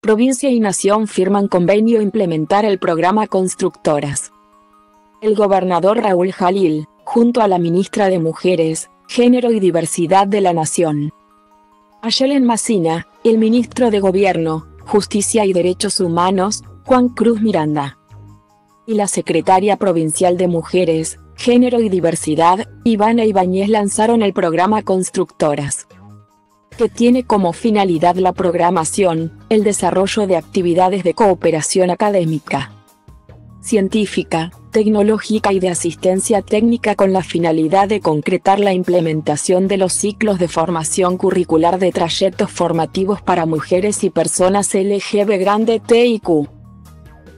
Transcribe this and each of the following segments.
provincia y nación firman convenio implementar el programa Constructoras. El gobernador Raúl Jalil, junto a la ministra de Mujeres, Género y Diversidad de la Nación. Ayelen Macina, el ministro de Gobierno, Justicia y Derechos Humanos, Juan Cruz Miranda. Y la secretaria provincial de Mujeres, Género y Diversidad, Ivana Ibáñez lanzaron el programa Constructoras que tiene como finalidad la programación, el desarrollo de actividades de cooperación académica, científica, tecnológica y de asistencia técnica con la finalidad de concretar la implementación de los ciclos de formación curricular de trayectos formativos para mujeres y personas LGB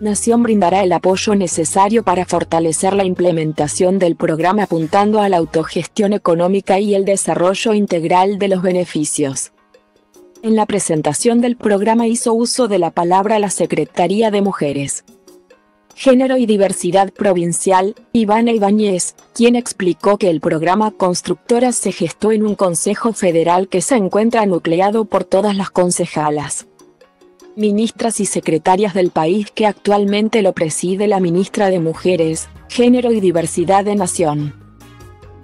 Nación brindará el apoyo necesario para fortalecer la implementación del programa apuntando a la autogestión económica y el desarrollo integral de los beneficios. En la presentación del programa hizo uso de la palabra la Secretaría de Mujeres. Género y Diversidad Provincial, Ivana Ibáñez, quien explicó que el programa Constructoras se gestó en un Consejo Federal que se encuentra nucleado por todas las concejalas ministras y secretarias del país que actualmente lo preside la ministra de Mujeres, Género y Diversidad de Nación.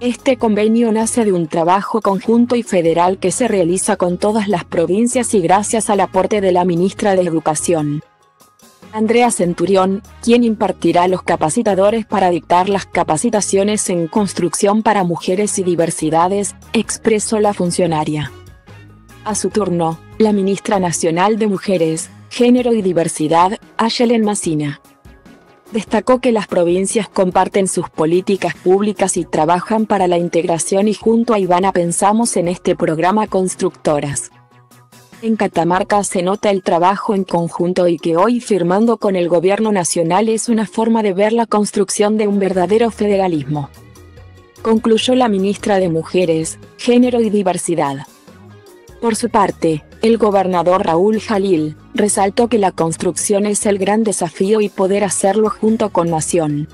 Este convenio nace de un trabajo conjunto y federal que se realiza con todas las provincias y gracias al aporte de la ministra de Educación. Andrea Centurión, quien impartirá los capacitadores para dictar las capacitaciones en construcción para mujeres y diversidades, expresó la funcionaria. A su turno, la ministra nacional de Mujeres, Género y Diversidad, Ayelen Massina. Destacó que las provincias comparten sus políticas públicas y trabajan para la integración y junto a Ivana pensamos en este programa Constructoras. En Catamarca se nota el trabajo en conjunto y que hoy firmando con el gobierno nacional es una forma de ver la construcción de un verdadero federalismo. Concluyó la ministra de Mujeres, Género y Diversidad. Por su parte, el gobernador Raúl Jalil, resaltó que la construcción es el gran desafío y poder hacerlo junto con Nación.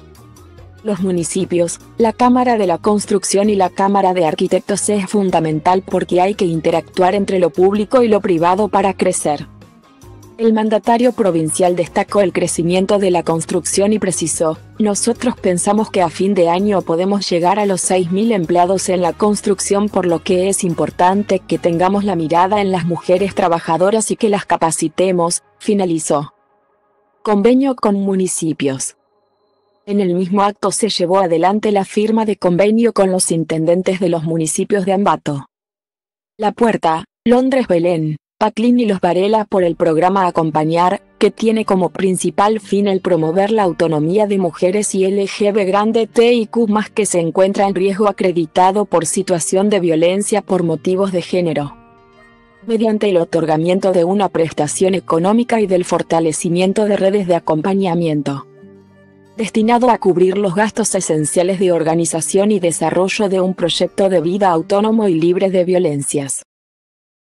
Los municipios, la Cámara de la Construcción y la Cámara de Arquitectos es fundamental porque hay que interactuar entre lo público y lo privado para crecer. El mandatario provincial destacó el crecimiento de la construcción y precisó, nosotros pensamos que a fin de año podemos llegar a los 6.000 empleados en la construcción por lo que es importante que tengamos la mirada en las mujeres trabajadoras y que las capacitemos, finalizó. Convenio con municipios. En el mismo acto se llevó adelante la firma de convenio con los intendentes de los municipios de Ambato. La Puerta, Londres Paclín y los Varela por el programa Acompañar, que tiene como principal fin el promover la autonomía de mujeres y LGB grande T y Q más que se encuentra en riesgo acreditado por situación de violencia por motivos de género. Mediante el otorgamiento de una prestación económica y del fortalecimiento de redes de acompañamiento destinado a cubrir los gastos esenciales de organización y desarrollo de un proyecto de vida autónomo y libre de violencias.